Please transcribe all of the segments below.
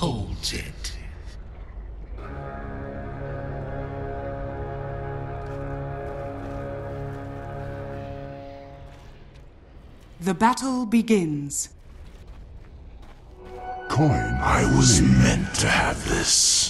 holds it. The battle begins. Coin. I was meant to have this.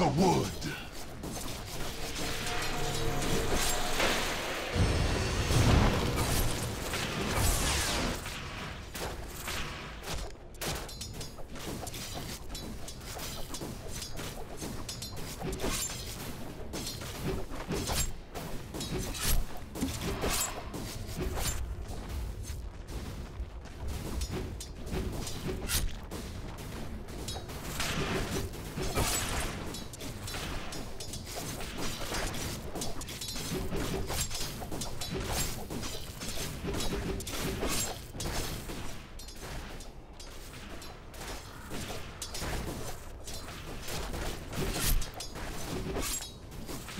the Wood.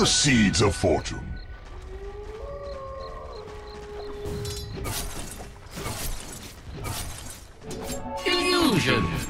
The seeds of fortune. Illusion.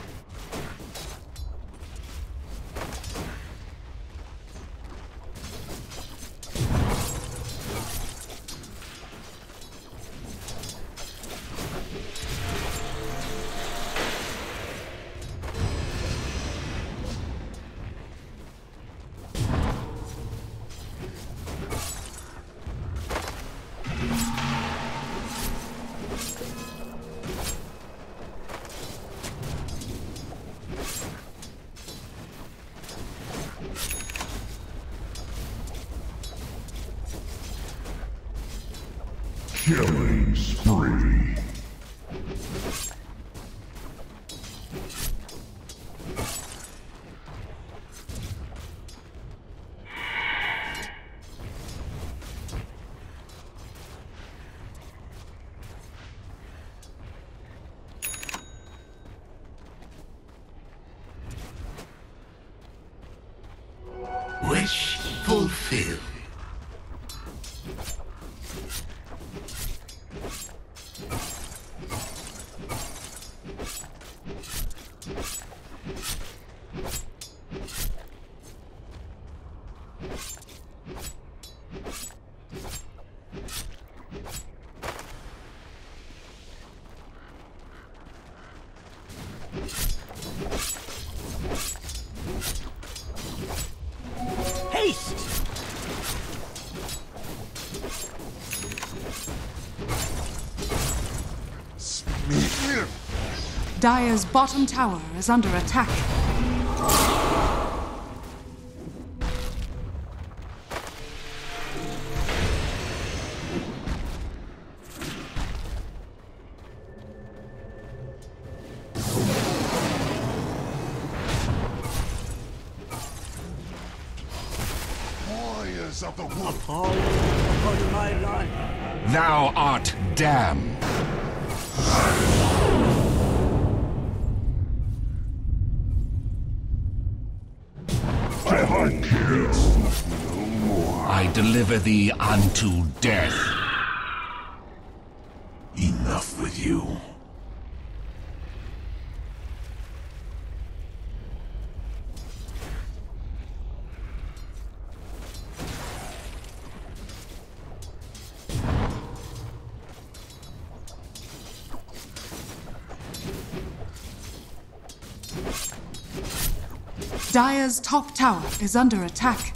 Killing spree. Wish fulfilled. Dire's bottom tower is under attack. Warriors of the wood. All upon my life. Thou art damned. Deliver thee unto death. Enough with you. Dire's top tower is under attack.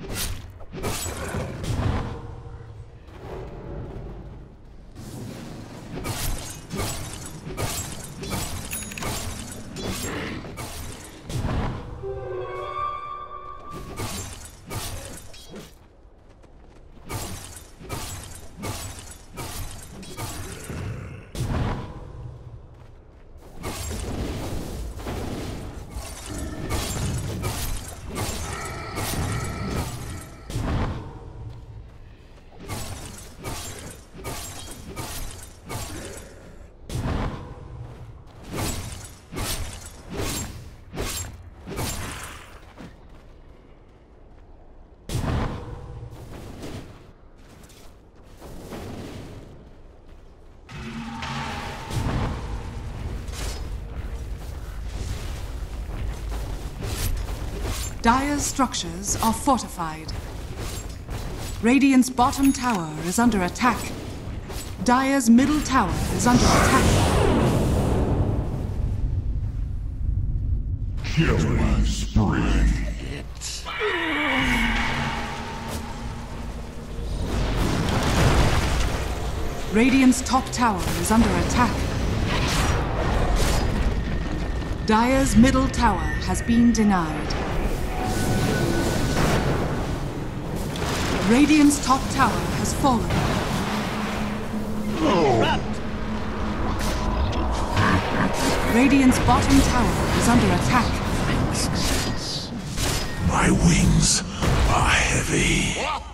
Dire's structures are fortified. Radiant's bottom tower is under attack. Dire's middle tower is under attack. Killing spree. Radiant's top tower is under attack. Dire's middle tower has been denied. Radiant's top tower has fallen. Radiant's bottom tower is under attack. My wings are heavy.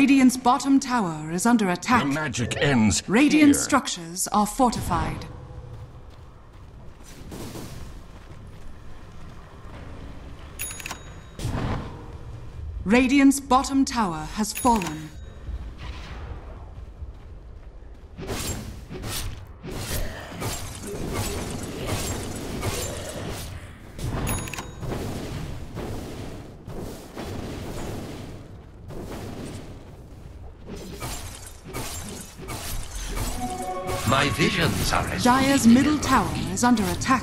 Radiant's bottom tower is under attack. The magic ends Radiant here. structures are fortified. Radiant's bottom tower has fallen. Are middle tower is under attack.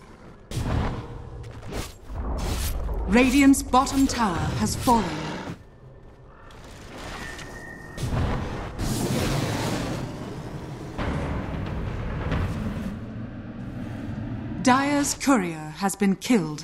Radiant's bottom tower has fallen. Dire's courier has been killed.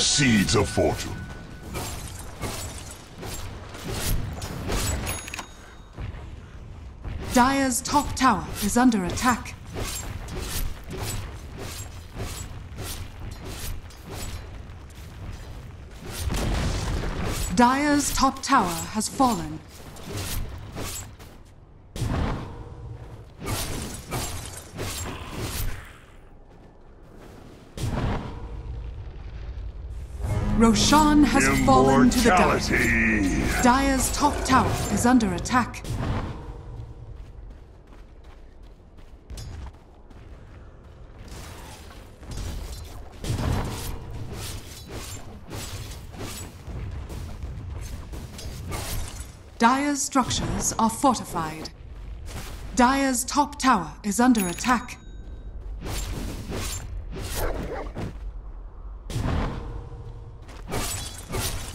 The seeds of fortune. Dire's top tower is under attack. Dire's top tower has fallen. Roshan has fallen to the dark. Dire's top tower is under attack. Dire's structures are fortified. Dire's top tower is under attack.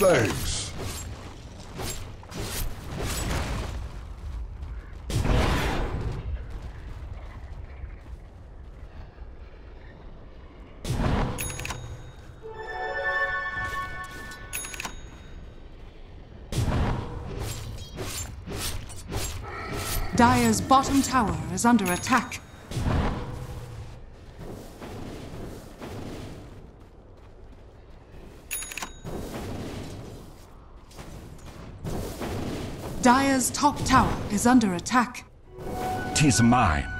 Thanks. Dire's bottom tower is under attack. Dire's top tower is under attack. Tis mine.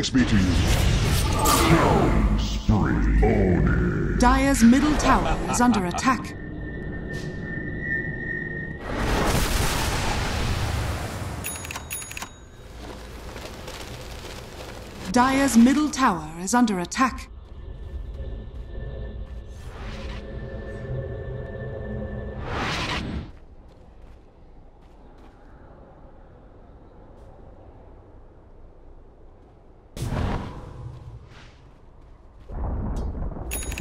Thanks be to you. Own middle tower is under attack. Dire's middle tower is under attack.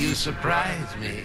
You surprise me.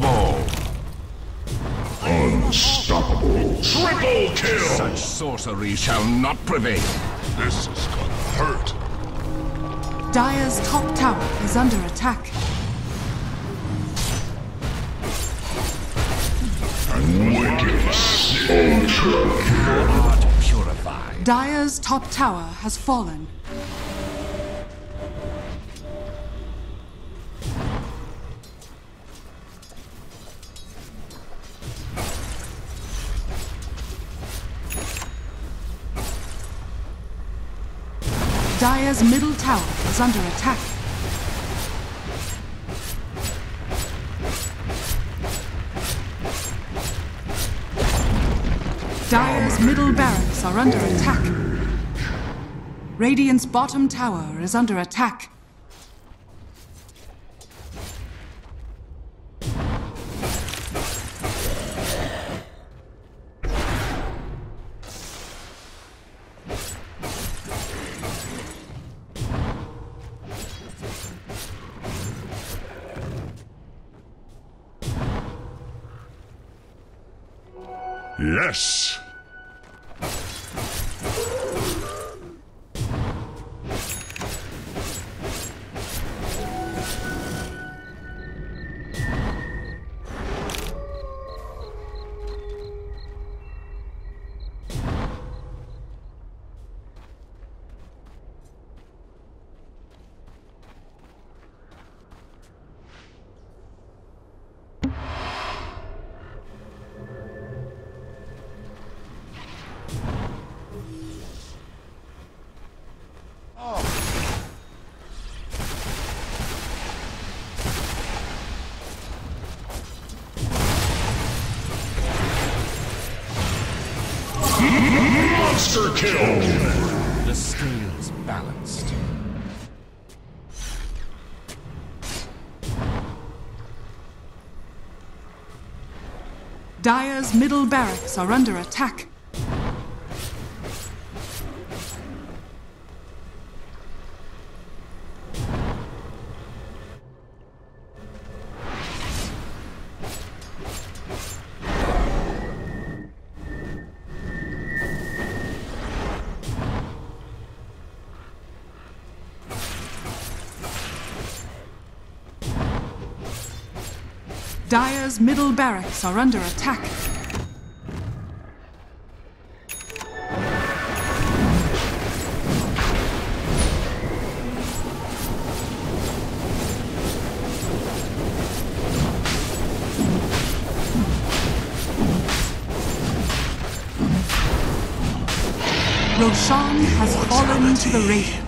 Sundered this. Unstoppable! Triple kill! Such sorcery shall not prevail. This is gonna hurt! Dire's top tower is under attack. Wicked Ultra kill! Art purified. Dire's top tower has fallen. Dire's middle tower is under attack. Dire's middle barracks are under attack. Radiant's bottom tower is under attack. Monster kill! The scales balanced. Dire's middle barracks are under attack. Dire's middle barracks are under attack. Roshan has fallen to the Radiant.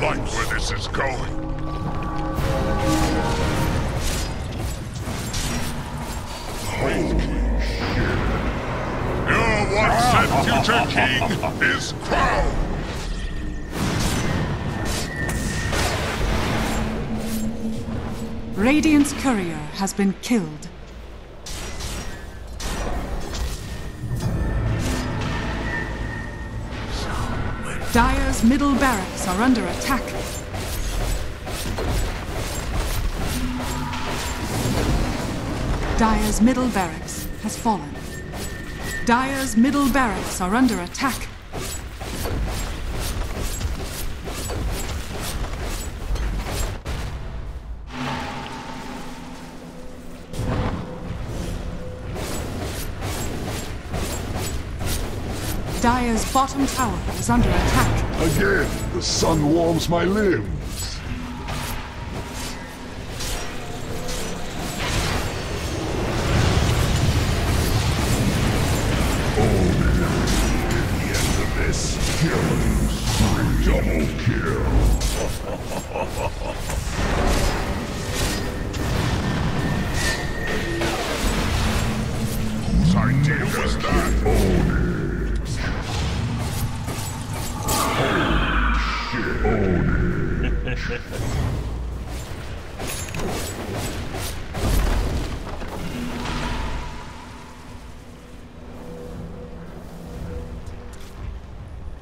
Like where this is going. Your once and future king is crowned! Radiant's courier has been killed. Dire's middle barracks are under attack. Dire's middle barracks has fallen. Dire's middle barracks are under attack. Dire's bottom tower is under attack. Again, the sun warms my limbs.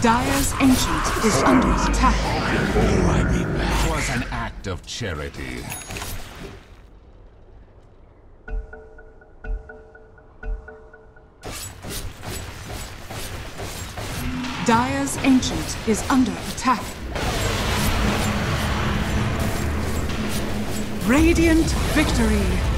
Dire's ancient is under attack. It was an act of charity. Dire's ancient is under attack. Radiant victory.